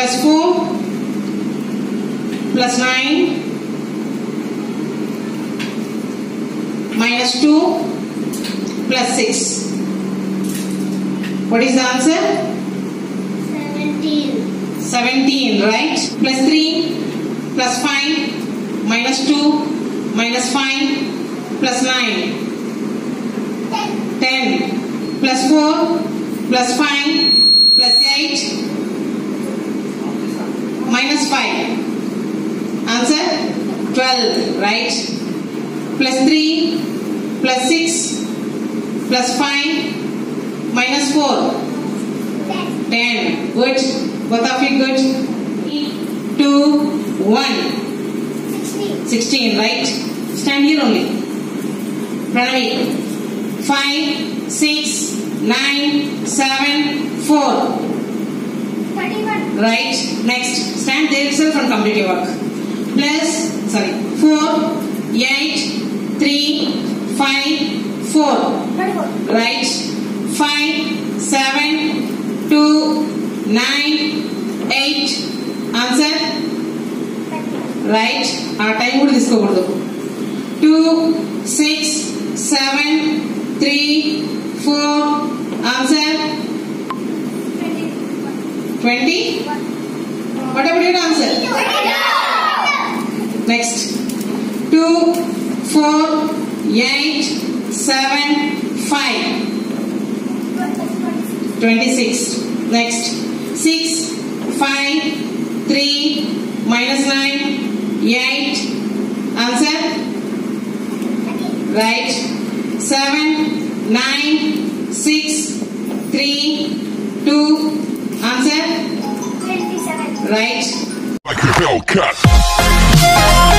plus 4 plus 9 minus 2 plus 6. What is the answer? 17. 17, right? Plus 3 plus 5 minus 2 minus 5 plus 9. 10 plus 4 plus 5 plus 8 minus 5. Answer 12, right? Plus 3 plus 6 plus 5 minus 4. 10. Good. Both of you good. 2, 1. 16. 16, right? Stand here only. Pranavi. 5, 6, 9, 7, 4. Right. Next. Stand there itself and complete your work. Plus, sorry, 4, 8, 3, 5, 4. Right. 5, 7, 2, 9, 8. Answer. Right. Our time would discover. 2, 6, 7, 3, 4, 20? What about your answer? Next. 2, 4, 8, 7, 5. 26. Next. 6, 5, 3, minus 9, 8. Answer? Right. 7, 9, 6, 3, 2, right? Like a Hellcat.